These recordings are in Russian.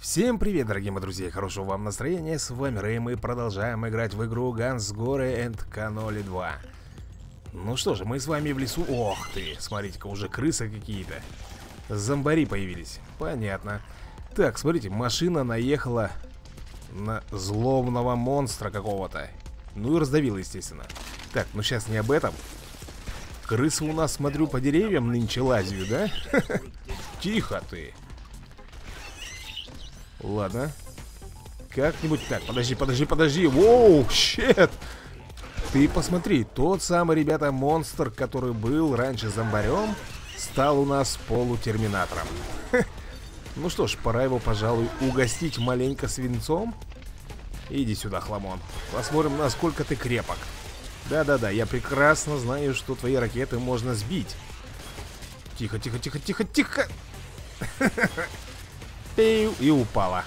Всем привет, дорогие мои друзья, хорошего вам настроения, с вами Рэй, мы продолжаем играть в игру Guns Gore and Cannoli 2 Ну что же, мы с вами в лесу, ох ты, смотрите-ка, уже крысы какие-то. Зомбари появились, понятно. Так, смотрите, машина наехала на злобного монстра какого-то. Ну и раздавила, естественно. Так, ну сейчас не об этом. Крысы у нас, смотрю, по деревьям нынче лазят, да? Тихо ты Ладно. Как-нибудь так, подожди, подожди, подожди. Воу, щет. Ты посмотри, тот самый, ребята, монстр, который был раньше зомбарем, стал у нас полутерминатором. Ну что ж, пора его, пожалуй, угостить маленько свинцом. Иди сюда, хламон. Посмотрим, насколько ты крепок. Да-да-да, я прекрасно знаю, что твои ракеты можно сбить. Тихо, тихо, тихо, тихо, тихо. И упала.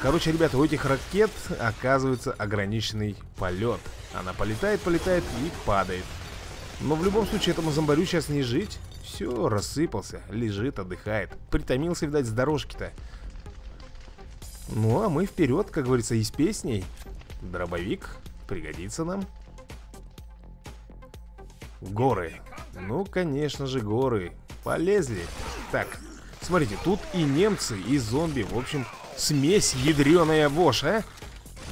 Короче, ребята, у этих ракет оказывается ограниченный полет. Она полетает, полетает и падает. Но в любом случае этому зомбарю сейчас не жить. Все, рассыпался, лежит, отдыхает. Притомился, видать, с дорожки-то. Ну, а мы вперед, как говорится, и с песней. Дробовик пригодится нам. Горы. Ну, конечно же, горы. Полезли. Так, Смотрите, тут и немцы, и зомби. В общем, смесь ядреная вошь, а?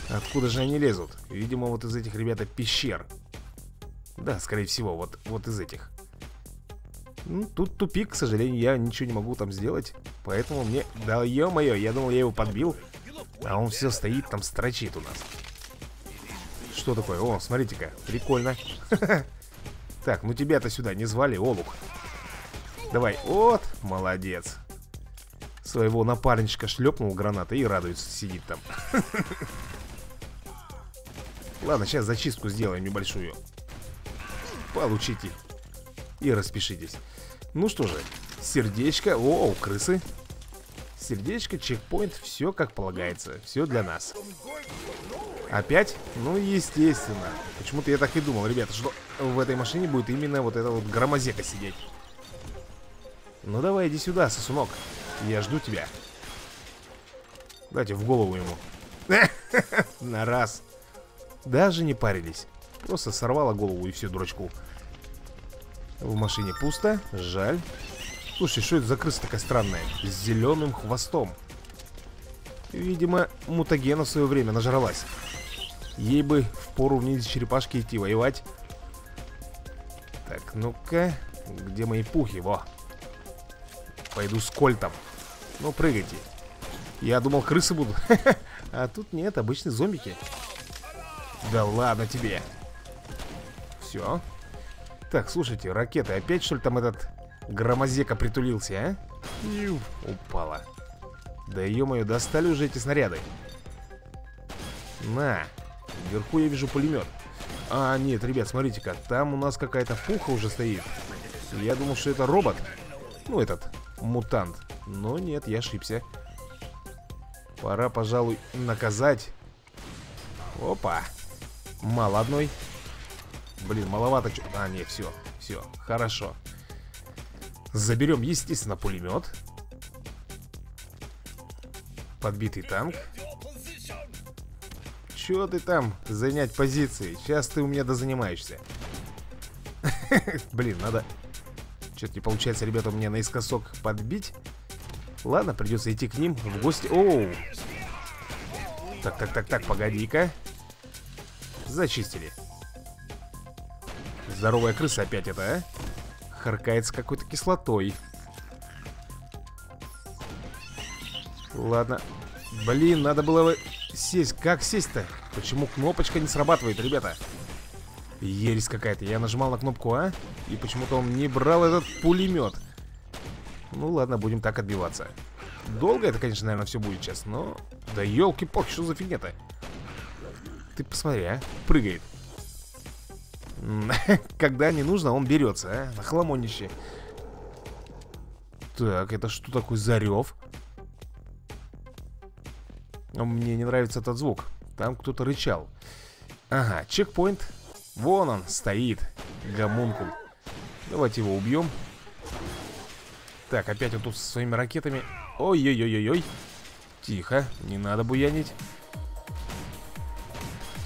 Откуда же они лезут? Видимо, вот из этих, ребята, пещер. Да, скорее всего, вот, вот из этих. Ну, Тут тупик, к сожалению, я ничего не могу там сделать. Поэтому мне... Да ё-моё, я думал, я его подбил А он все стоит там, строчит у нас. Что такое? О, смотрите-ка, прикольно. Так, ну тебя-то сюда не звали, Олух. Давай, вот, молодец Своего напарничка шлепнул гранатой и радуется, сидит там. Ладно, сейчас зачистку сделаем небольшую. Получите И распишитесь. Ну что же, сердечко О, крысы. Сердечко, чекпоинт, все как полагается Все для нас. Опять? Ну, естественно. Почему-то я так и думал, ребята, что в этой машине будет именно вот эта вот громозека сидеть. Ну давай, иди сюда, сосунок. Я жду тебя. Дайте в голову ему. На раз. Даже не парились. Просто сорвала голову и все, дурачку. В машине пусто. Жаль. Слушай, что это за крыса такая странная? С зеленым хвостом. Видимо, мутагена в свое время нажралась. Ей бы в пору вниз черепашки идти воевать. Так, ну-ка. Где мои пухи? Во. Пойду с кольтом. Ну, прыгайте. Я думал, крысы будут. А тут нет, обычные зомбики. Да ладно тебе. Все. Так, слушайте, ракеты. Опять, что ли, там этот громозека притулился, а? Ю, упала. Да ё-моё, достали уже эти снаряды. На. Вверху я вижу пулемет. А, нет, ребят, смотрите-ка. Там у нас какая-то пуха уже стоит. Я думал, что это робот. Ну, этот, мутант. Но нет, я ошибся. Пора, пожалуй, наказать. Опа. Мало одной. Блин, маловато. А, нет, все. Все, хорошо. Заберем, естественно, пулемет. Подбитый танк. Че ты там занять позиции? Сейчас ты у меня дозанимаешься. Блин, надо что-то не получается, ребята, у меня наискосок подбить. Ладно, придется идти к ним в гости. Оу! Так, так, так, так, погоди-ка. Зачистили. Здоровая крыса опять это, а? Харкается какой-то кислотой. Ладно. Блин, надо было сесть. Как сесть-то? Почему кнопочка не срабатывает, ребята? Ересь какая-то. Я нажимал на кнопку А, и почему-то он не брал этот пулемет. Ну ладно, будем так отбиваться. Долго это, конечно, наверное, все будет сейчас, но... Да елки-палки, что за фигня-то? Ты посмотри, а? Прыгает. Когда не нужно, он берется, а? На хламонище. Так, это что такое зарев? Мне не нравится этот звук. Там кто-то рычал. Ага, чекпоинт. Вон он стоит, гомункул. Давайте его убьем. Так, опять он тут со своими ракетами. Ой-ой-ой-ой-ой. Тихо, не надо буянить.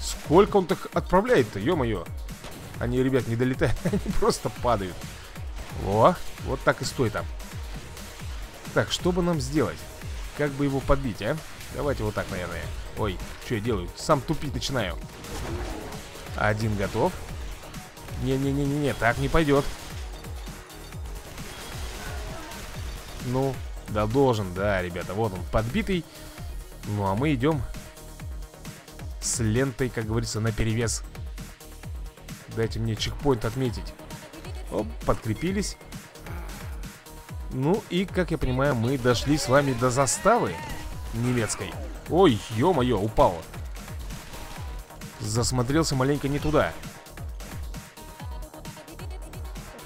Сколько он так отправляет-то, ё-моё. Они, ребят, не долетают, они просто падают. О, вот так и стой там. Так, что бы нам сделать? Как бы его подбить, а? Давайте вот так, наверное. Ой, что я делаю? Сам тупить начинаю. Один готов. Не-не-не-не-не, так не пойдет. Ну, да должен, да, ребята. Вот он, подбитый. Ну, а мы идем с лентой, как говорится, на перевес. Дайте мне чекпоинт отметить. Оп, подкрепились. Ну и, как я понимаю, мы дошли с вами до заставы немецкой. Ой, ё-моё, упало. Засмотрелся маленько не туда.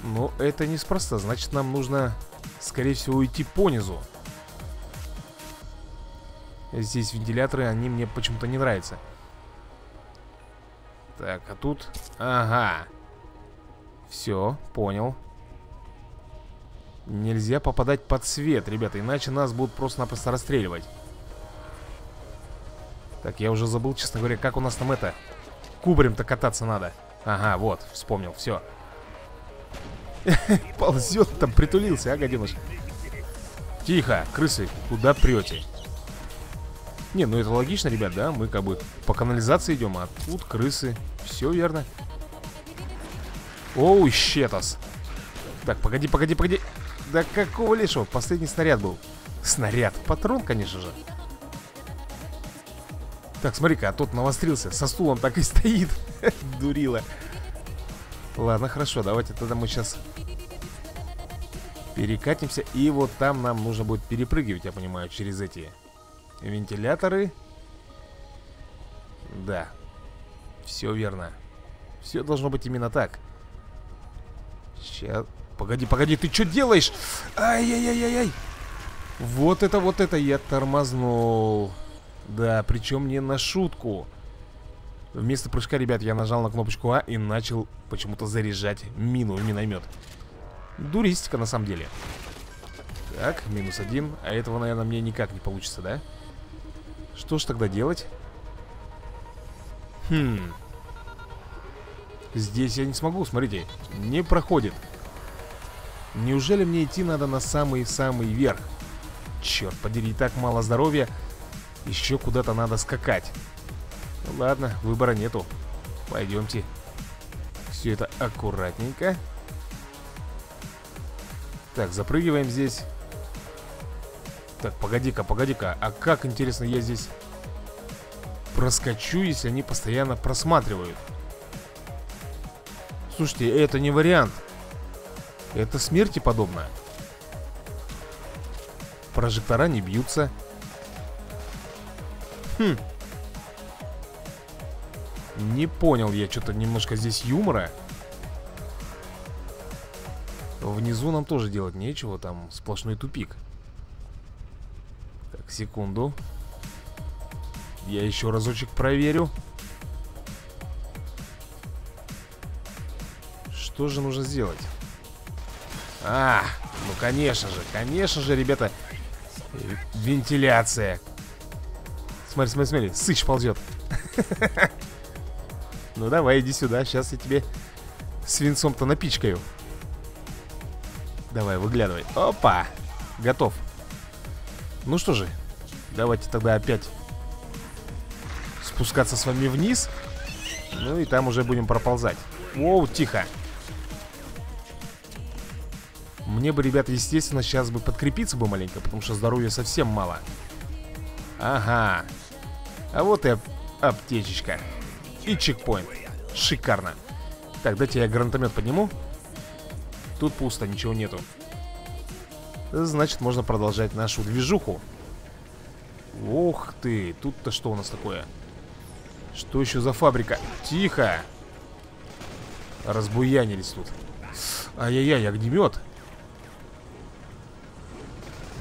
Но это неспроста, значит нам нужно, скорее всего, уйти по низу. Здесь вентиляторы, они мне почему-то не нравятся. Так, а тут... Ага. Все, понял. Нельзя попадать под свет, ребята, иначе нас будут просто-напросто расстреливать. Так, я уже забыл, честно говоря, как у нас там это... Кубарем-то кататься надо. Ага, вот, вспомнил, все. Ползет там, притулился, а, гаденыш? Тихо, крысы, куда прете? Не, ну это логично, ребят, да? Мы как бы по канализации идем, а тут крысы. Все верно. Оу, щетос. Так, погоди, погоди, погоди. Да какого лишего? Последний снаряд был. Снаряд. Патрон, конечно же. Так, смотри-ка, а тот навострился. Со стулом так и стоит. Дурила. Ладно, хорошо, давайте тогда мы сейчас перекатимся. И вот там нам нужно будет перепрыгивать, я понимаю, через эти Вентиляторы. Да. Все верно. Все должно быть именно так. Сейчас. Погоди, погоди, ты что делаешь? Ай-яй-яй-яй-яй. Вот это, вот это я тормознул. Да, причем не на шутку. Вместо прыжка, ребят, я нажал на кнопочку А и начал почему-то заряжать мину в миномет. Дуристика на самом деле. Так, минус один. А этого, наверное, мне никак не получится? Да. Что ж тогда делать? Хм. Здесь я не смогу, смотрите. Не проходит. Неужели мне идти надо на самый-самый верх? Черт подери, так мало здоровья. Еще куда-то надо скакать. Ладно, выбора нету. Пойдемте. Все это аккуратненько. Так, запрыгиваем здесь. Так, погоди-ка, погоди-ка. А как, интересно, я здесь проскочу, если они постоянно просматривают? Слушайте, это не вариант. Это смерти подобно. Прожектора не бьются. Хм. Не понял я что-то немножко здесь юмора. Внизу нам тоже делать нечего, там сплошной тупик секунду. Я еще разочек проверю. Что же нужно сделать? А, ну конечно же, конечно же, ребята Вентиляция Смотри, смотри, смотри, сыч ползет Ну давай, иди сюда, сейчас я тебе свинцом-то напичкаю Давай, выглядывай Опа, готов Ну что же, Давайте тогда опять спускаться с вами вниз. Ну и там уже будем проползать. Воу, тихо. Мне бы, ребята, естественно, сейчас бы подкрепиться бы маленько, потому что здоровья совсем мало. Ага. А вот и аптечечка. И чекпоинт. Шикарно. Так, дайте я гранатомет подниму. Тут пусто, ничего нету. Значит, можно продолжать нашу движуху. Ох ты, тут-то что у нас такое? Что еще за фабрика? Тихо! Разбуянились тут. Ай-яй-яй, огнемет.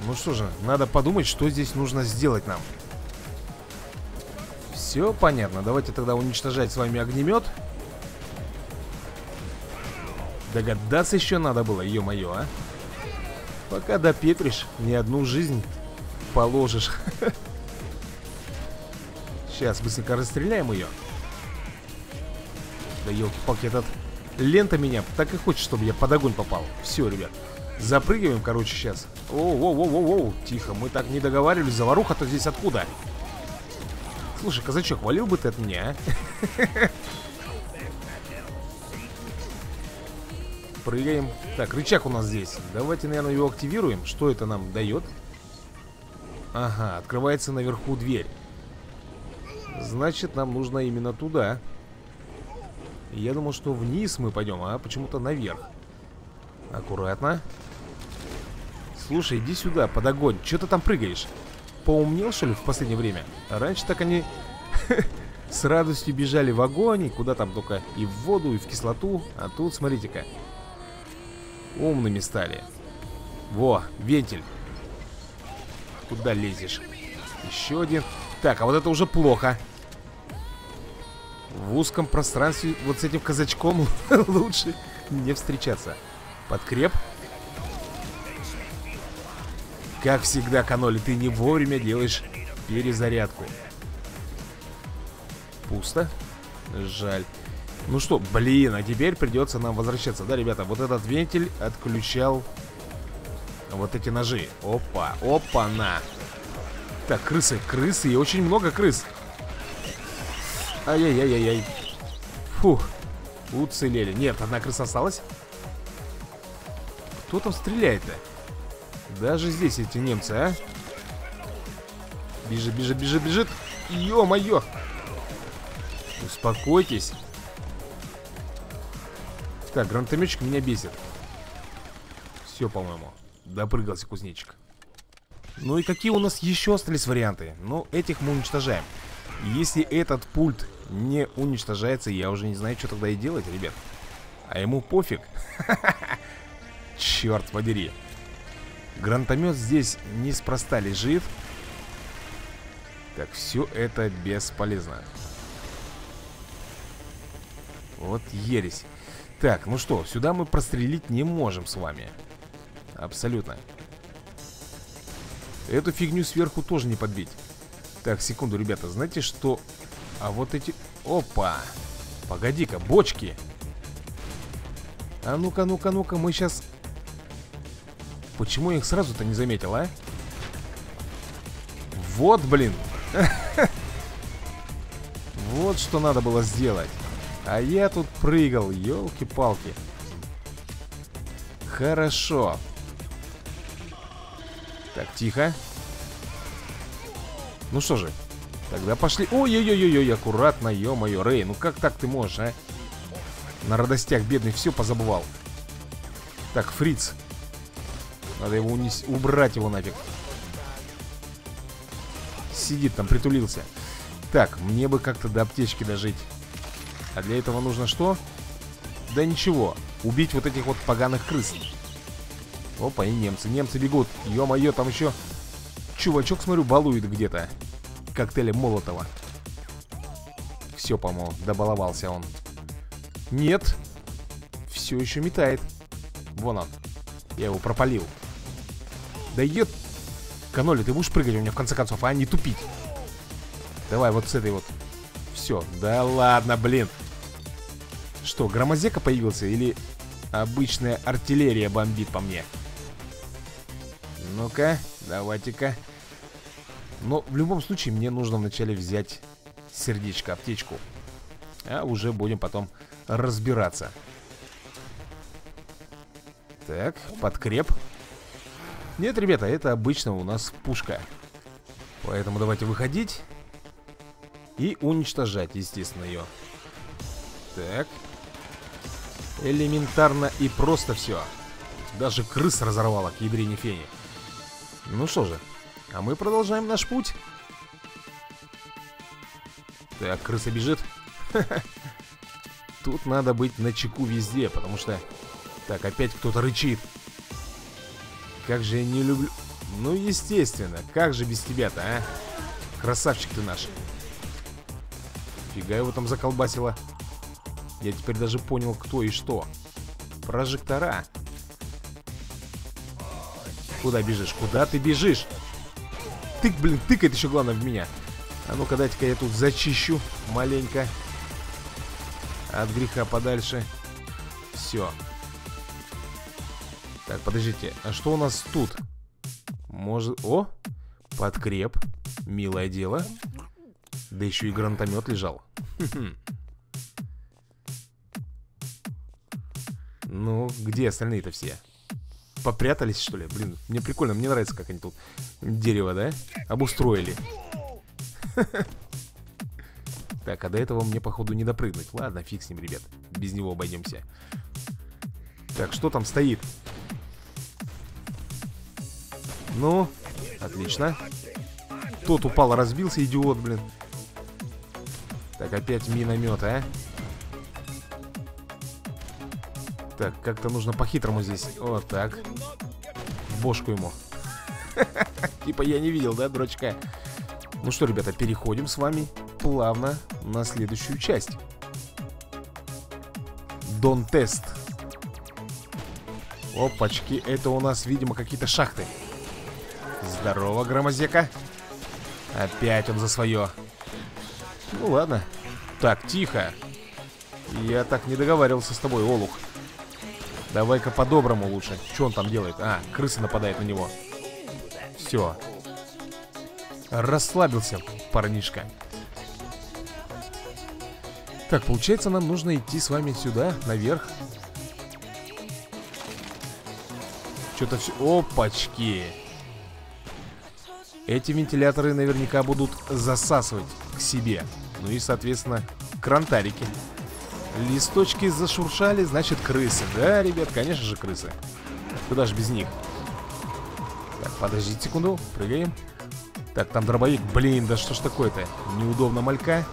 Ну что же, надо подумать, что здесь нужно сделать нам. Все понятно. Давайте тогда уничтожать с вами огнемет. Догадаться еще надо было, ё-моё, а. Пока допетришь, ни одну жизнь положишь. Сейчас быстренько расстреляем ее. Да елки-палки, этот лента меня так и хочет, чтобы я под огонь попал. Все, ребят. Запрыгиваем, короче, сейчас. Оу-оу-оу-оу, тихо, мы так не договаривались. Заваруха-то здесь откуда? Слушай, казачок, валил бы ты от меня, а? Прыгаем. Так, рычаг у нас здесь. Давайте, наверное, его активируем. Что это нам дает? Ага, открывается наверху дверь. Значит, нам нужно именно туда. Я думал, что вниз мы пойдем, а почему-то наверх. Аккуратно. Слушай, иди сюда, под огонь. Че ты там прыгаешь? Поумнел, что ли, в последнее время? Раньше так они с радостью бежали в огонь, куда там только и в воду, и в кислоту. А тут, смотрите-ка, умными стали. Во, вентиль. Куда лезешь? Еще один. Так, а вот это уже плохо. В узком пространстве вот с этим казачком лучше не встречаться. Подкреп. Как всегда, Каноли, ты не вовремя делаешь перезарядку. Пусто. Жаль. Ну что, блин, а теперь придется нам возвращаться. Да, ребята, вот этот вентиль отключал вот эти ножи. Опа, опа-на. Так, крысы, крысы, и очень много крыс. Ай-яй-яй-яй-яй. Фух, уцелели. Нет, одна крыса осталась. Кто там стреляет-то? Даже здесь эти немцы, а? Бежит, бежит, бежит, бежит. Ё-моё! Успокойтесь. Так, гранатометчик меня бесит. Все, по-моему. Допрыгался кузнечик. Ну и какие у нас еще остались варианты? Ну, этих мы уничтожаем. Если этот пульт не уничтожается, я уже не знаю, что тогда и делать, ребят. А ему пофиг. Черт подери. Гранатомет здесь неспроста лежит. Так, все это бесполезно. Вот ересь. Так, ну что, сюда мы прострелить не можем с вами. Абсолютно. Эту фигню сверху тоже не подбить. Так, секунду, ребята, знаете что? А вот эти... Опа! Погоди-ка, бочки! А ну-ка, ну-ка, ну-ка, мы сейчас Почему я их сразу-то не заметил, а? Вот, блин. Вот что надо было сделать. А я тут прыгал, елки-палки. Хорошо. Так, тихо. Ну что же, тогда пошли. Ой-ой-ой-ой, аккуратно, ё-моё, Рэй, ну как так ты можешь, а? На радостях бедный все позабывал. Так, Фриц, надо его унес... убрать его нафиг. Сидит там, притулился. Так, мне бы как-то до аптечки дожить. А для этого нужно что? Да ничего. Убить вот этих вот поганых крыс. Опа, и немцы. Немцы бегут. Ё-моё, там еще чувачок, смотрю, балует где-то. Коктейля Молотова. Все, по-моему, добаловался он. Нет. Все еще метает. Вон он. Я его пропалил. Да ед... Каноли, ты будешь прыгать у меня в конце концов, а не тупить. Давай вот с этой вот. Все. Да ладно, блин. Что, громозека появился или обычная артиллерия бомбит по мне? Ну-ка, давайте-ка. Но в любом случае мне нужно вначале взять сердечко, аптечку. А уже будем потом разбираться. Так, подкреп. Нет, ребята, это обычно у нас пушка. Поэтому давайте выходить и уничтожать, естественно, ее. Так. Элементарно и просто все. Даже крыс разорвало к ядрине фени. Ну что же, а мы продолжаем наш путь. Так, крыса бежит. Тут надо быть на чеку везде, потому что... Так, опять кто-то рычит. Как же я не люблю... Ну, естественно, как же без тебя-то, а? Красавчик ты наш. Фига его там заколбасило. Я теперь даже понял, кто и что. Прожектора. Куда бежишь? Куда ты бежишь? тык, блин, тыкает еще главное в меня. А ну-ка, дайте-ка я тут зачищу маленько. От греха подальше. Все. Так, подождите, а что у нас тут? Может... О! Подкреп. Милое дело. Да еще и гранатомет лежал. Ну, где остальные-то все? Попрятались, что ли? Блин, мне прикольно, мне нравится, как они тут дерево, да? Обустроили. Так, а до этого мне, походу, не допрыгнуть. Ладно, фиг с ним, ребят. Без него обойдемся. Так, что там стоит? Ну, отлично. Тот упал, разбился, идиот, блин. Так, опять миномет, а? Так, как-то нужно по-хитрому здесь. Вот так. Бошку ему. Типа я не видел, да, дурачка? Ну что, ребята, переходим с вами плавно на следующую часть. Дон тест. Опачки, это у нас, видимо, какие-то шахты. Здорово, громозека. Опять он за свое. Ну ладно. Так, тихо. Я так не договаривался с тобой, Олух. Давай-ка по-доброму лучше. Что он там делает? А, крыса нападает на него. Все. Расслабился, парнишка. Так, получается, нам нужно идти с вами сюда, наверх. Что-то все... Опачки! Эти вентиляторы наверняка будут засасывать к себе. Ну и, соответственно, крантарики. Листочки зашуршали, значит крысы. Да, ребят, конечно же крысы. Куда же без них? Так, подождите секунду, прыгаем. Так, там дробовик. Блин, да что ж такое-то? Неудобно малька.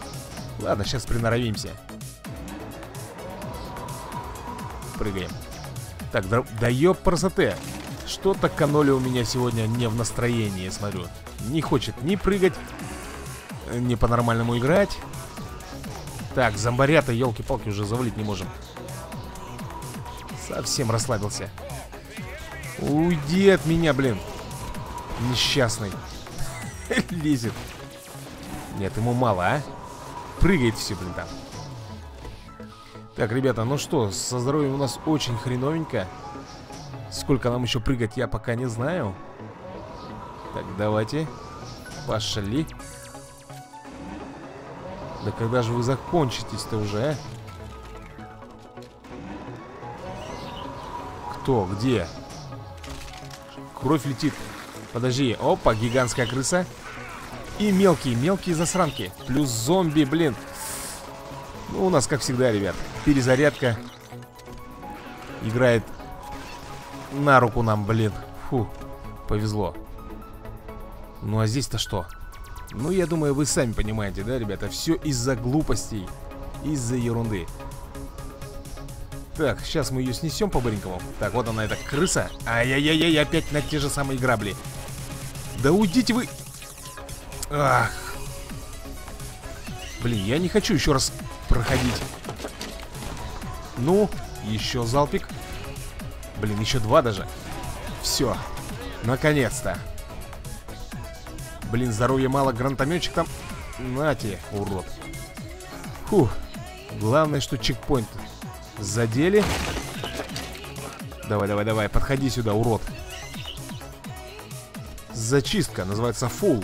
Ладно, сейчас приноровимся. Прыгаем. Так, да, да ёпарасоте. Что-то каноли у меня сегодня не в настроении, смотрю. Не хочет ни прыгать, ни по-нормальному играть. Так, зомбаря-то, елки-палки, уже завалить не можем. Совсем расслабился. Уйди от меня, блин. Несчастный. Лезет. Нет, ему мало, а? Прыгает все, блин, там. Так, ребята, ну что, со здоровьем у нас очень хреновенько. Сколько нам еще прыгать, я пока не знаю. Так, давайте. Пошли. Да когда же вы закончитесь-то уже, а? Кто? Где? Кровь летит. Подожди. Опа, гигантская крыса. И мелкие, мелкие засранки. Плюс зомби, блин. Ну, у нас, как всегда, ребят, перезарядка играет на руку нам, блин. Фу, повезло. Ну, а здесь-то что? Ну, я думаю, вы сами понимаете, да, ребята? Все из-за глупостей, из-за ерунды. Так, сейчас мы ее снесем по-быренькому. Так, вот она, эта крыса. Ай-яй-яй-яй, опять на те же самые грабли. Да уйдите вы... Ах. Блин, я не хочу еще раз проходить. Ну, еще залпик. Блин, еще два даже. Все. Наконец-то. Блин, здоровья мало, гранатометчик там. Нате, урод. Фух. Главное, что чекпоинт задели. Давай, давай, давай, подходи сюда, урод. Зачистка, называется фул.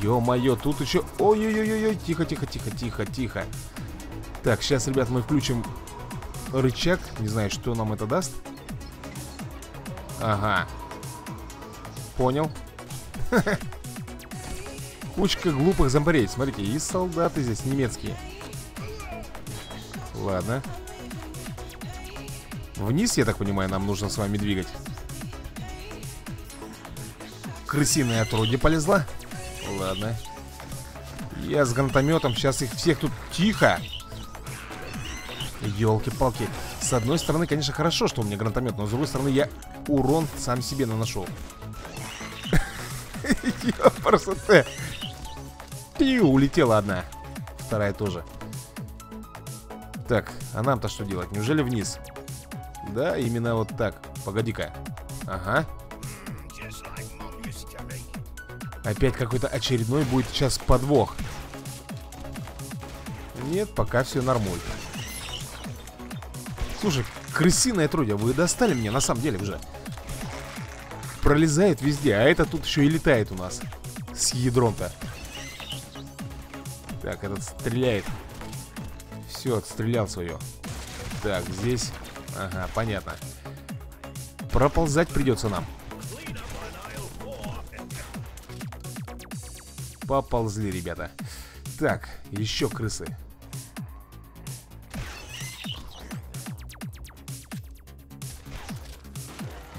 Ё-моё, тут еще... Ой-ой-ой-ой, тихо, тихо, тихо, тихо, тихо. Так, сейчас, ребят, мы включим рычаг. Не знаю, что нам это даст. Ага. Понял. Кучка глупых зомбарей. Смотрите, и солдаты здесь немецкие. Ладно. Вниз, я так понимаю, нам нужно с вами двигать. Крысиная отродье полезла. Ладно. Я с гранатометом. Сейчас их всех тут... Тихо! Елки-палки. С одной стороны, конечно, хорошо, что у меня гранатомет, но с другой стороны, я урон сам себе наношу. Ёпарсоте. Пиу, улетела одна. Вторая тоже. Так, а нам-то что делать? Неужели вниз? Да, именно вот так. Погоди-ка. Ага. Опять какой-то очередной будет сейчас подвох. Нет, пока все нормально. Слушай, крысиное трудя, вы достали меня на самом деле уже. Пролезает везде, а это тут еще и летает у нас. С ядром-то. Так, этот стреляет. Все, отстрелял свое. Так, здесь... Ага, понятно. Проползать придется нам. Поползли, ребята. Так, еще крысы.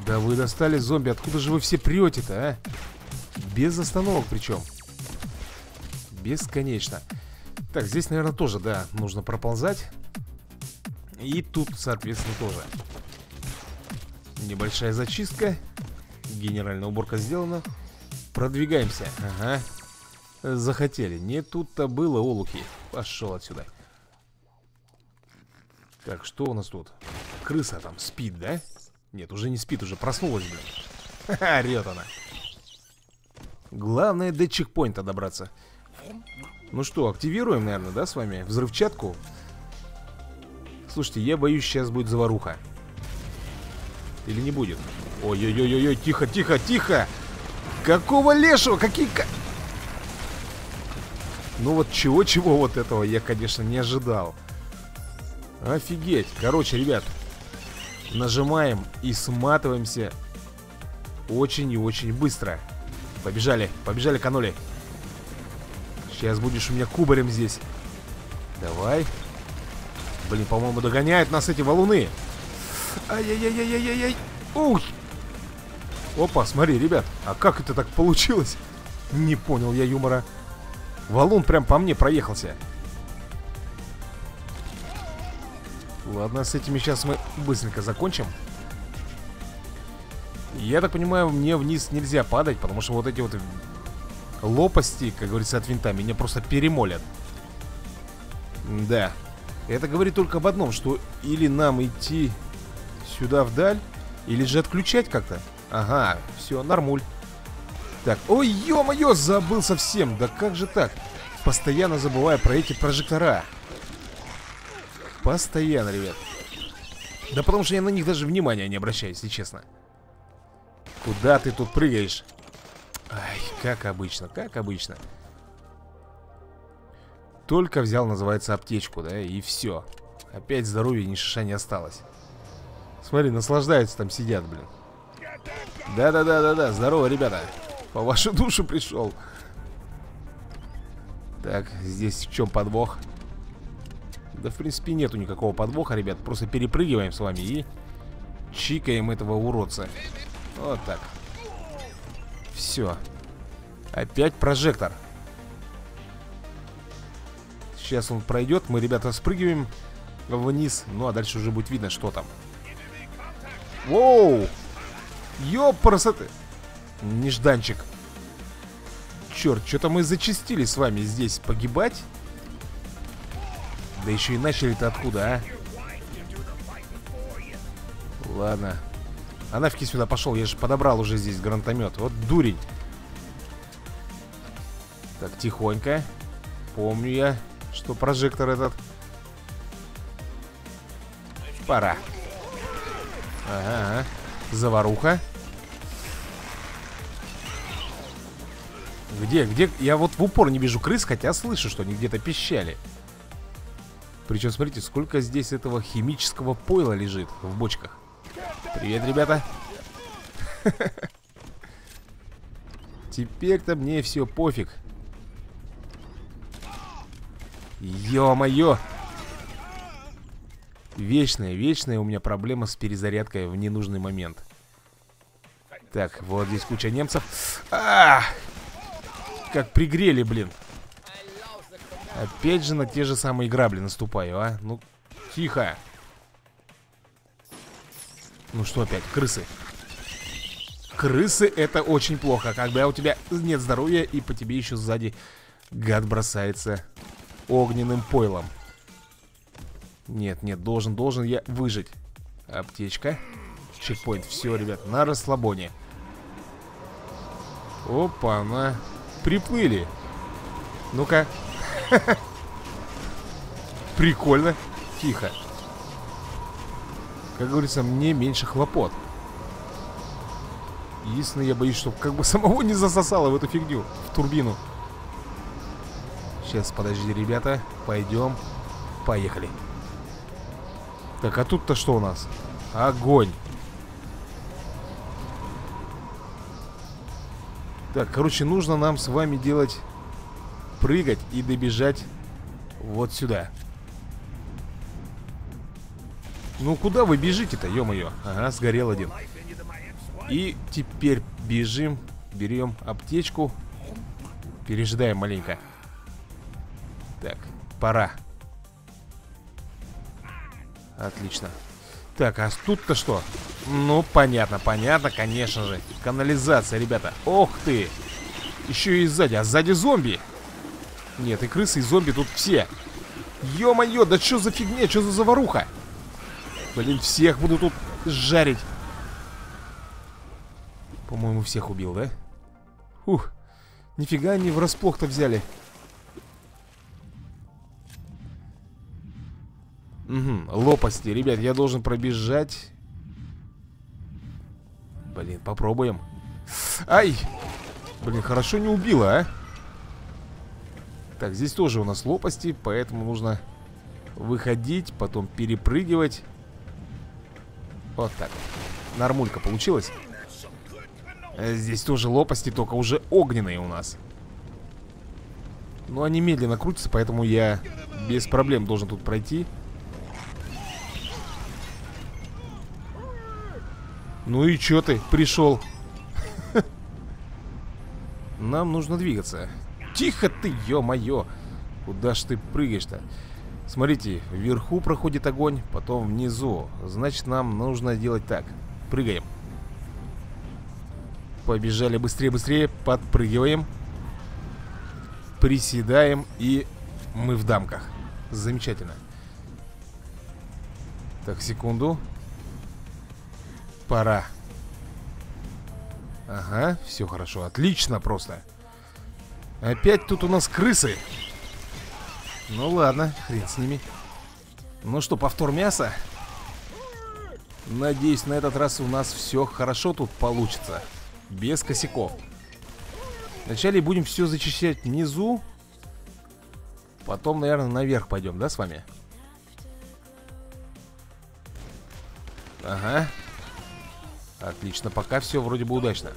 Да вы достали зомби, откуда же вы все прете-то, а? Без остановок причем. Бесконечно. Так, здесь, наверное, тоже, да, нужно проползать. И тут, соответственно, тоже. Небольшая зачистка. Генеральная уборка сделана. Продвигаемся. Ага. Захотели. Не тут-то было, олухи. Пошел отсюда. Так, что у нас тут? Крыса там спит, да? Нет, уже не спит, уже проснулась, блин. Ха-ха, орет она. Главное до чекпоинта добраться. Ну что, активируем, наверное, да, с вами? Взрывчатку. Слушайте, я боюсь, сейчас будет заваруха. Или не будет? Ой-ой-ой-ой, тихо, тихо, тихо! Какого лешего? Какие... Ну вот чего-чего вот этого я, конечно, не ожидал. Офигеть. Короче, ребят, Нажимаем и сматываемся очень и очень быстро. Побежали, побежали, каноли. Сейчас будешь у меня кубарем здесь. Давай. Блин, по-моему, догоняют нас эти валуны. Ай-яй-яй-яй-яй-яй. Ух. Опа, смотри, ребят. А как это так получилось? Не понял я юмора. Валун прям по мне проехался. Ладно, с этими сейчас мы быстренько закончим. Я так понимаю, мне вниз нельзя падать, потому что вот эти вот лопасти, как говорится, от винта меня просто перемолят. Да. Это говорит только об одном, что или нам идти сюда вдаль, или же отключать как-то. Ага, все, нормуль. Так, ой, ё-моё, забыл совсем. Да как же так? Постоянно забываю про эти прожектора. Постоянно, ребят. Да потому что я на них даже внимания не обращаю, если честно. Куда ты тут прыгаешь? Ай, как обычно, как обычно. Только взял, называется, аптечку, да, и все. Опять здоровья ни шиша не осталось. Смотри, наслаждаются там, сидят, блин. Да-да-да-да-да, здорово, ребята. По вашу душу пришел. Так, здесь в чем подвох? Да, в принципе, нету никакого подвоха, ребят. Просто перепрыгиваем с вами и чикаем этого уродца. Вот так. Все. Опять прожектор. Сейчас он пройдет. Мы, ребята, спрыгиваем вниз. Ну, а дальше уже будет видно, что там. Воу! Ёпрасоты! Нежданчик. Черт, что-то мы зачистили с вами здесь погибать. Да еще и начали-то откуда, а? Ладно. А нафиг сюда пошел, я же подобрал уже здесь гранатомет. Вот дурень. Так, тихонько. Помню я, что прожектор этот. Пора. Ага, заваруха. Где, где? Я вот в упор не вижу крыс, хотя слышу, что они где-то пищали. Причем, смотрите, сколько здесь этого химического пойла лежит в бочках. Привет, ребята. Теперь-то мне все пофиг. Ё-моё! Вечная, вечная у меня проблема с перезарядкой в ненужный момент. Так, вот здесь куча немцев. А, -а, -а! Как пригрели, блин. Опять же на те же самые грабли наступаю, а? Ну, тихо. Ну что опять, крысы. Крысы это очень плохо, когда у тебя нет здоровья и по тебе еще сзади гад бросается огненным пойлом. Нет, нет, должен, должен я выжить. Аптечка. Чекпоинт. Все, ребят, на расслабоне. Опа, на. Приплыли. Ну-ка. Прикольно. Тихо. Как говорится, мне меньше хлопот. Единственное, я боюсь, чтобы как бы самого не засосало в эту фигню, в турбину. Сейчас, подожди, ребята. Пойдем. Поехали. Так, а тут-то что у нас? Огонь. Так, короче, нужно нам с вами делать... Прыгать и добежать вот сюда. Ну, куда вы бежите-то, ё-моё? Ага, сгорел один. И теперь бежим, берем аптечку. Пережидаем маленько. Так, пора. Отлично. Так, а тут-то что? Ну, понятно, понятно, конечно же. Канализация, ребята. Ох ты! Еще и сзади. А сзади зомби. Нет, и крысы, и зомби тут все. Ё-моё, да что за фигня, что за заваруха? Блин, всех буду тут жарить. По-моему, всех убил, да? Ух, нифига они врасплох-то взяли. Угу, лопасти. Ребят, я должен пробежать. Блин, попробуем. Ай! Блин, хорошо не убила, а? Так, здесь тоже у нас лопасти, поэтому нужно выходить, потом перепрыгивать. Вот так. Нормулька получилась. Э, здесь тоже лопасти, только уже огненные у нас. Но они медленно крутятся, поэтому я без проблем должен тут пройти. Ну и чё ты пришел? Нам нужно двигаться. Тихо ты, ё-моё! Куда ж ты прыгаешь-то? Смотрите, вверху проходит огонь, потом внизу. Значит, нам нужно делать так. Прыгаем. Побежали быстрее, быстрее. Подпрыгиваем. Приседаем и мы в дамках. Замечательно. Так, секунду. Пора. Ага, все хорошо. Отлично просто. Опять тут у нас крысы. Ну ладно, хрен с ними. Ну что, повтор мяса? Надеюсь, на этот раз у нас все хорошо тут получится. Без косяков. Вначале будем все зачищать внизу. Потом, наверное, наверх пойдем, да, с вами? Ага. Отлично, пока все вроде бы удачно.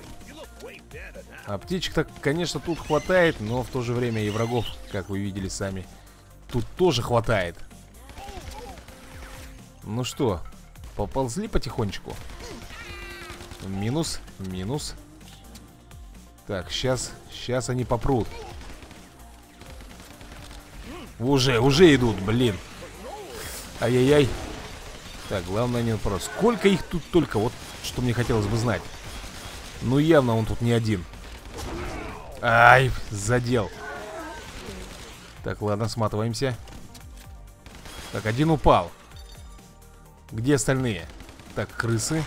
Аптечек-то, конечно, тут хватает, но в то же время и врагов, как вы видели сами, тут тоже хватает. Ну что, поползли потихонечку. Минус, минус. Так, сейчас, сейчас они попрут. Уже, уже идут, блин. Ай-яй-яй. Так, главное не вопрос. Сколько их тут только, вот что мне хотелось бы знать. Ну, явно он тут не один. Ай, задел. Так, ладно, сматываемся. Так, один упал. Где остальные? Так, крысы.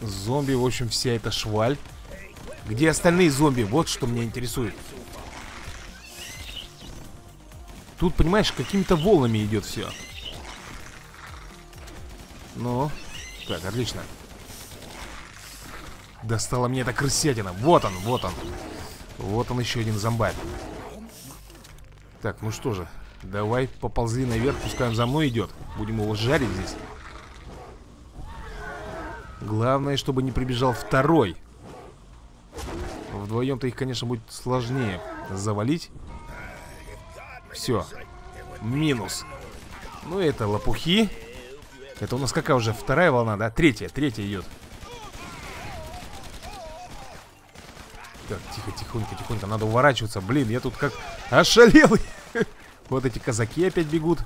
Зомби, в общем, вся эта шваль. Где остальные зомби? Вот что меня интересует. Тут, понимаешь, какими-то волнами идет все. Ну, так, отлично. Достала мне эта крысятина. Вот он, вот он. Вот он еще один зомбарь. Так, ну что же. Давай поползли наверх, пускай он за мной идет. Будем его жарить здесь. Главное, чтобы не прибежал второй. Вдвоем-то их, конечно, будет сложнее завалить. Все. Минус. Ну, это лопухи. Это у нас какая уже? Вторая волна, да? Третья, третья идет. Так, тихо, тихонько, тихонько. Надо уворачиваться. Блин, я тут как ошалел. Вот эти казаки опять бегут.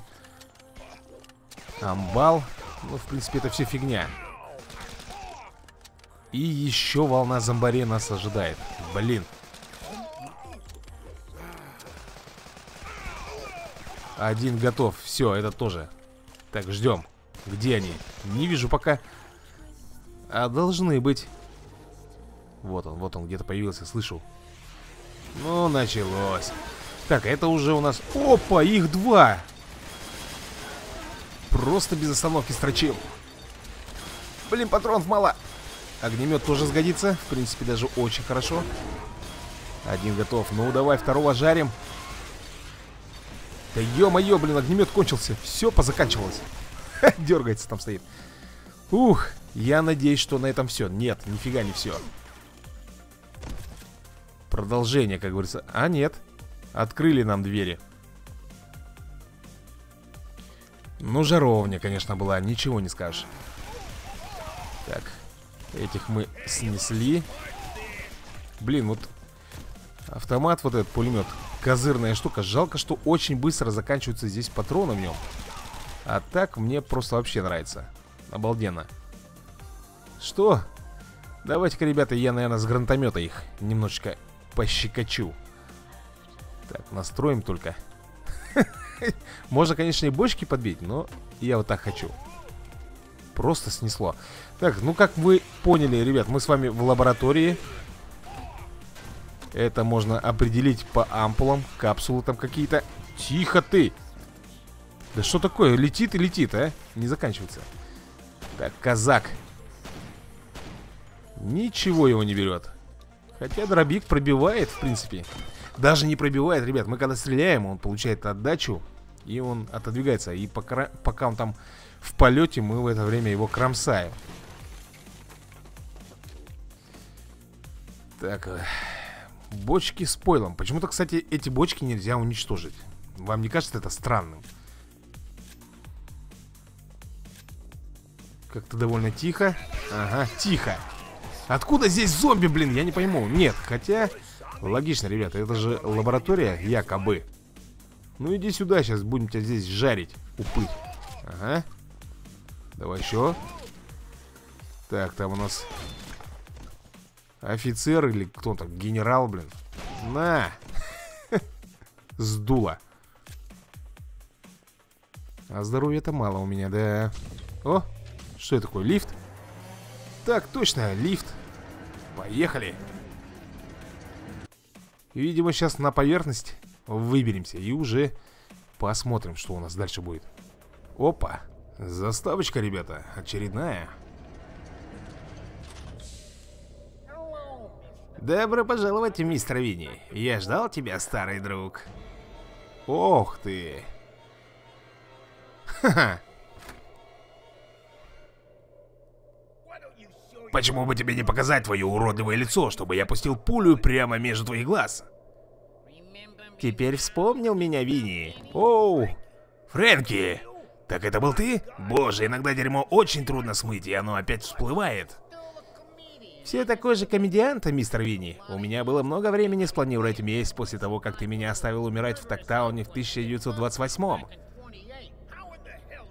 Амбал. Ну, в принципе, это все фигня. И еще волна зомбарей нас ожидает. Блин. Один готов. Все, это тоже. Так, ждем. Где они? Не вижу пока. А должны быть. Вот он, вот он где-то появился, слышу. Ну, началось. Так, это уже у нас... Опа, их два! Просто без остановки строчил. Блин, патронов мало. Огнемет тоже сгодится. В принципе, даже очень хорошо. Один готов. Ну, давай, второго жарим. Да ё-моё, блин, огнемет кончился. Все позаканчивалось. Дергается там стоит. Ух, я надеюсь, что на этом все. Нет, нифига не все. Продолжение, как говорится. А, нет. Открыли нам двери. Ну, жаровня, конечно, была. Ничего не скажешь. Так. Этих мы снесли. Блин, вот автомат, вот этот пулемет. Козырная штука. Жалко, что очень быстро заканчиваются здесь патроны в нем. А так мне просто вообще нравится. Обалденно. Что? Давайте-ка, ребята, я, наверное, с гранатомета их немножечко пощекочу. Так, настроим только. Можно, конечно, и бочки подбить, но я вот так хочу. Просто снесло. Так, ну как вы поняли, ребят, мы с вами в лаборатории. Это можно определить по ампулам, капсулы там какие-то. Тихо ты! Да что такое? Летит и летит, а? Не заканчивается. Так, казак. Ничего его не берет. Хотя дробик пробивает, в принципе. Даже не пробивает, ребят. Мы когда стреляем, он получает отдачу. И он отодвигается. И пока, пока он там в полете, мы в это время его кромсаем. Так, э, бочки с пойлом. Почему-то, кстати, эти бочки нельзя уничтожить. Вам не кажется это странным? Как-то довольно тихо. Ага, тихо. Откуда здесь зомби, блин? Я не пойму. Нет, хотя... Логично, ребята, это же лаборатория, якобы. Ну иди сюда, сейчас будем тебя здесь жарить, упыть. Ага. Давай еще. Так, там у нас офицер или кто там, генерал, блин. На! Сдуло. А здоровья-то мало у меня, да. О, что это такое, лифт? Так, точно, лифт. Поехали. Видимо, сейчас на поверхность выберемся и уже посмотрим, что у нас дальше будет. Опа, заставочка, ребята, очередная. Добро пожаловать, мистер Винни. Я ждал тебя, старый друг. Ох ты. Ха-ха. Почему бы тебе не показать твое уродливое лицо, чтобы я пустил пулю прямо между твоих глаз? Теперь вспомнил меня Винни. Оу, Фрэнки! Так это был ты? Боже, иногда дерьмо очень трудно смыть, и оно опять всплывает. Все такой же комедиант, мистер Винни. У меня было много времени спланировать месть после того, как ты меня оставил умирать в Токтауне в 1928 -м.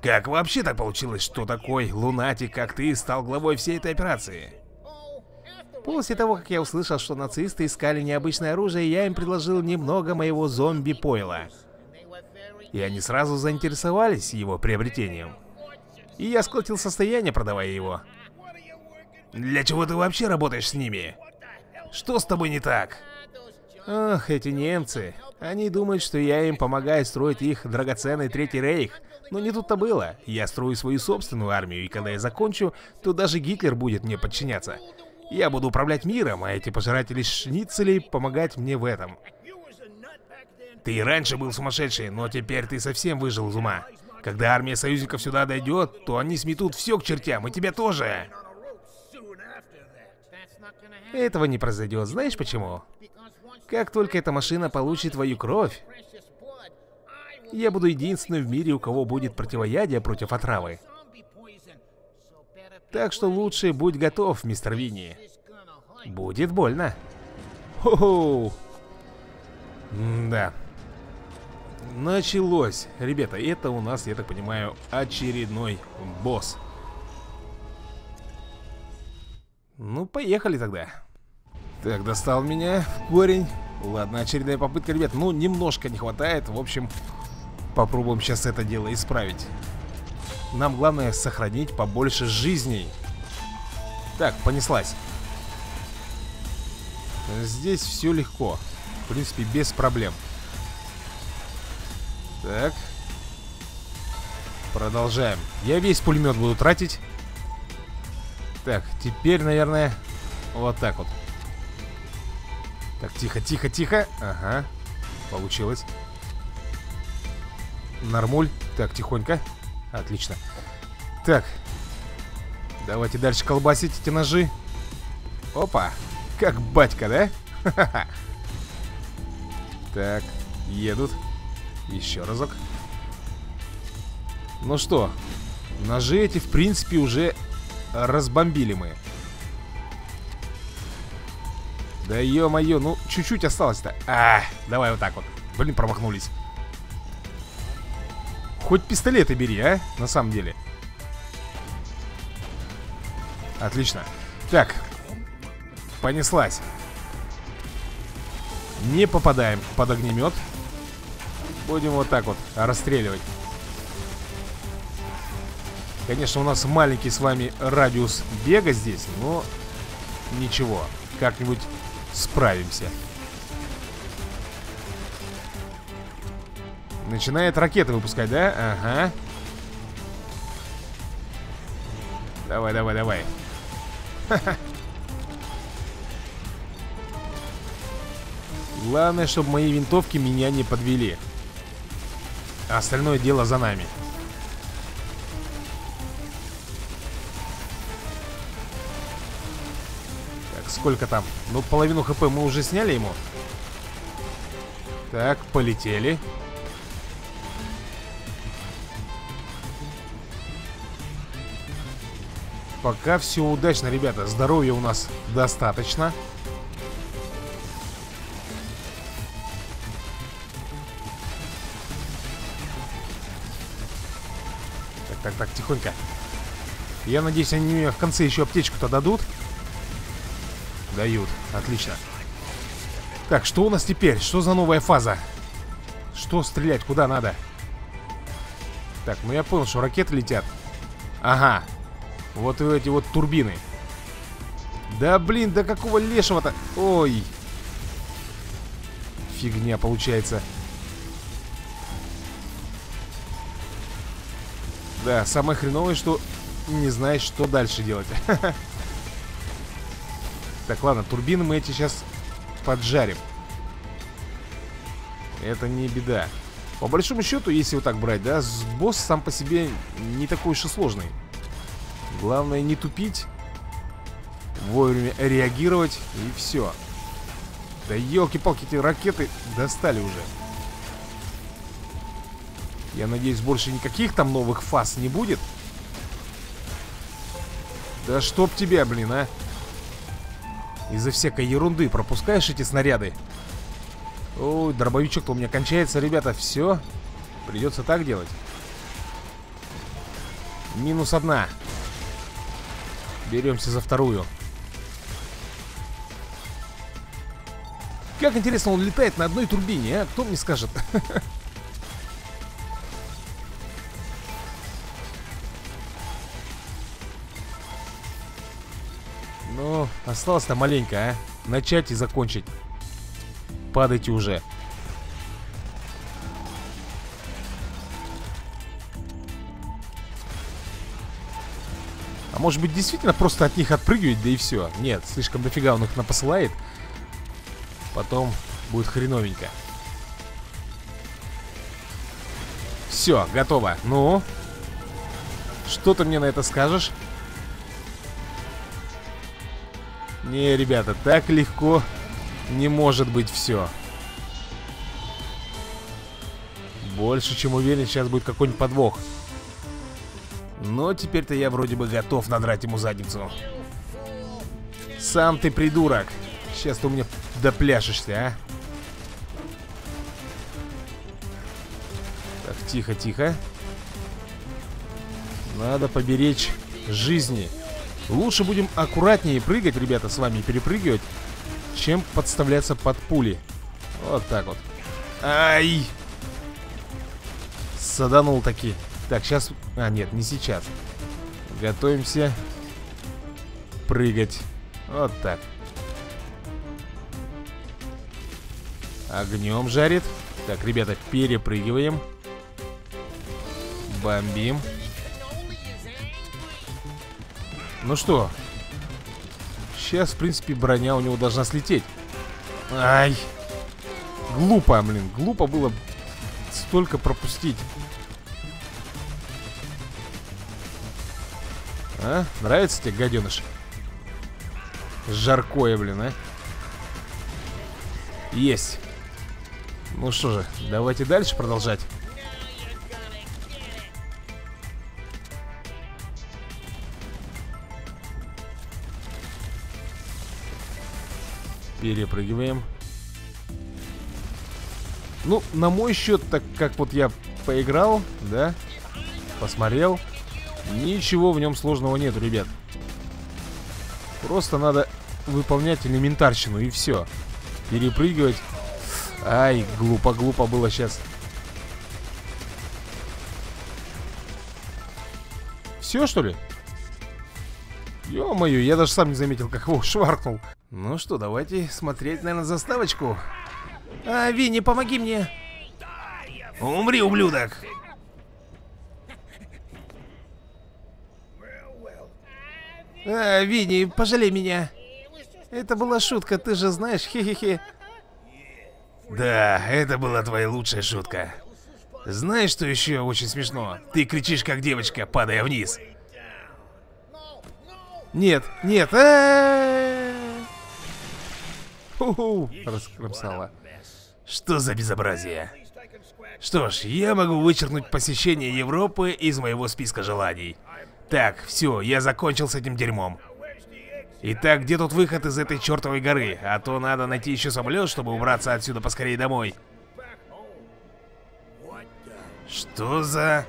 Как вообще так получилось, что такой лунатик, как ты, стал главой всей этой операции? После того, как я услышал, что нацисты искали необычное оружие, я им предложил немного моего зомби-пойла. И они сразу заинтересовались его приобретением. И я сколотил состояние, продавая его. Для чего ты вообще работаешь с ними? Что с тобой не так? Ах, эти немцы. Они думают, что я им помогаю строить их драгоценный Третий Рейх. Но не тут-то было. Я строю свою собственную армию, и когда я закончу, то даже Гитлер будет мне подчиняться. Я буду управлять миром, а эти пожиратели шницелей помогать мне в этом. Ты и раньше был сумасшедший, но теперь ты совсем выжил из ума. Когда армия союзников сюда дойдет, то они сметут все к чертям, и тебя тоже. Этого не произойдет, знаешь почему? Как только эта машина получит твою кровь, я буду единственным в мире, у кого будет противоядие против отравы. Так что лучше будь готов, мистер Винни. Будет больно. Хо-хо. Да. Началось. Ребята, это у нас, я так понимаю, очередной босс. Ну, поехали тогда. Так, достал меня в корень. Ладно, очередная попытка, ребят. Ну, немножко не хватает. В общем, Попробуем сейчас это дело исправить. Нам главное сохранить побольше жизней. Так, понеслась. Здесь все легко. В принципе, без проблем. Так. Продолжаем. Я весь пулемет буду тратить. Так, теперь, наверное, вот так вот. Так, тихо, тихо, тихо. Ага, получилось. Нормуль. Так, тихонько. Отлично. Так. Давайте дальше колбасить эти ножи. Опа. Как батька, да? Так, едут. Еще разок. Ну что, ножи эти, в принципе, уже разбомбили мы. Да ё-моё, ну чуть-чуть осталось-то. А, давай вот так вот. Блин, промахнулись. Хоть пистолеты бери, а? На самом деле. Отлично. Так. Понеслась. Не попадаем под огнемет. Будем вот так вот расстреливать. Конечно, у нас маленький с вами радиус бега здесь, но ничего. Как-нибудь справимся. Начинает ракеты выпускать, да? Ага. Давай, давай, давай. Главное, чтобы мои винтовки меня не подвели. Остальное дело за нами. Так, сколько там? Ну, половину хп мы уже сняли ему. Так, полетели. Пока все удачно, ребята. Здоровья у нас достаточно. Так, так, так, тихонько. Я надеюсь, они мне в конце еще аптечку-то дадут. Дают. Отлично. Так, что у нас теперь? Что за новая фаза? Что стрелять? Куда надо? Так, ну я понял, что ракеты летят. Ага, вот эти вот турбины. Да блин, да какого лешего-то? Ой. Фигня получается. Да, самое хреновое, что не знаешь, что дальше делать. Так, ладно, турбины мы эти сейчас поджарим. Это не беда. По большому счету, если вот так брать, да, босс сам по себе не такой уж и сложный. Главное не тупить Вовремя реагировать И все Да елки-палки, эти ракеты достали уже. Я надеюсь, больше никаких там новых фаз не будет? Да чтоб тебя, блин, а! Из-за всякой ерунды пропускаешь эти снаряды? Ой, дробовичок-то у меня кончается, ребята Все, придется так делать. Минус одна Беремся за вторую. Как интересно, он летает на одной турбине, а? Кто мне скажет? Ну, осталось-то маленько, а? Начать и закончить. Падайте уже. Может быть, действительно просто от них отпрыгивать, да и все. Нет, слишком дофига он их напосылает. Потом будет хреновенько. Все, готово. Ну? Что ты мне на это скажешь? Не, ребята, так легко не может быть все. Больше чем уверен, сейчас будет какой-нибудь подвох. Но теперь-то я вроде бы готов надрать ему задницу. Сам ты придурок. Сейчас ты у меня допляшешься, а? Так, тихо, тихо. Надо поберечь жизни. Лучше будем аккуратнее прыгать, ребята, с вами перепрыгивать, чем подставляться под пули. Вот так вот. Ай! Саданул таки. Так, сейчас... А, нет, не сейчас. Готовимся прыгать. Вот так. Огнем жарит. Так, ребята, перепрыгиваем. Бомбим. Ну что? Сейчас, в принципе, броня у него должна слететь. Ай! Глупо, блин. Глупо было столько пропустить. А? Нравится тебе, гаденыш? Жаркое, блин, а? Есть. Ну что же, давайте дальше продолжать. Перепрыгиваем. Ну, на мой счет, так как вот я поиграл, да, посмотрел, ничего в нем сложного нету, ребят. Просто надо выполнять элементарщину и все. Перепрыгивать. Ай, глупо-глупо было сейчас. Все, что ли? Ё-моё, я даже сам не заметил, как его шваркнул. Ну что, давайте смотреть, наверное, заставочку. А, Винни, помоги мне. Умри, ублюдок. А, Винни, пожалей меня. Это была шутка, ты же знаешь, хе-хе-хе. Да, это была твоя лучшая шутка. Знаешь, что еще очень смешно? Ты кричишь, как девочка, падая вниз. Нет, нет, Ху-ху, раскромсала. Что за безобразие? Что ж, я могу вычеркнуть посещение Европы из моего списка желаний. Так, все, я закончил с этим дерьмом. Итак, где тут выход из этой чертовой горы? А то надо найти еще самолет, чтобы убраться отсюда поскорее домой. Что за...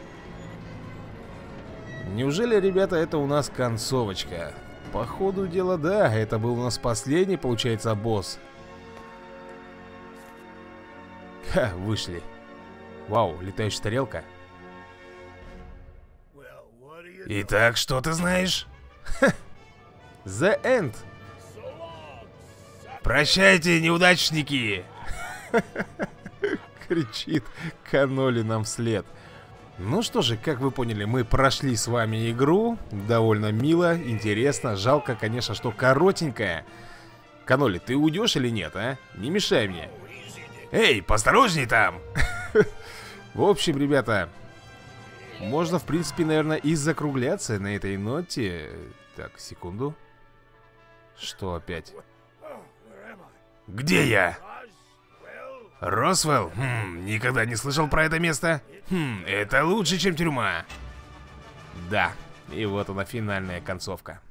Неужели, ребята, это у нас концовочка? По ходу дела, да, это был у нас последний, получается, босс. Ха, вышли. Вау, летающая тарелка. Итак, что ты знаешь? The End. Прощайте, неудачники! Кричит Каноли нам вслед. Ну что же, как вы поняли, мы прошли с вами игру. Довольно мило, интересно. Жалко, конечно, что коротенькая. Каноли, ты уйдешь или нет, а? Не мешай мне. Эй, посторожней там! В общем, ребята, можно, в принципе, наверное, и закругляться на этой ноте. Так, секунду. Что опять? Где я? Росвелл? Хм, никогда не слышал про это место. Хм, это лучше, чем тюрьма. Да, и вот она финальная концовка.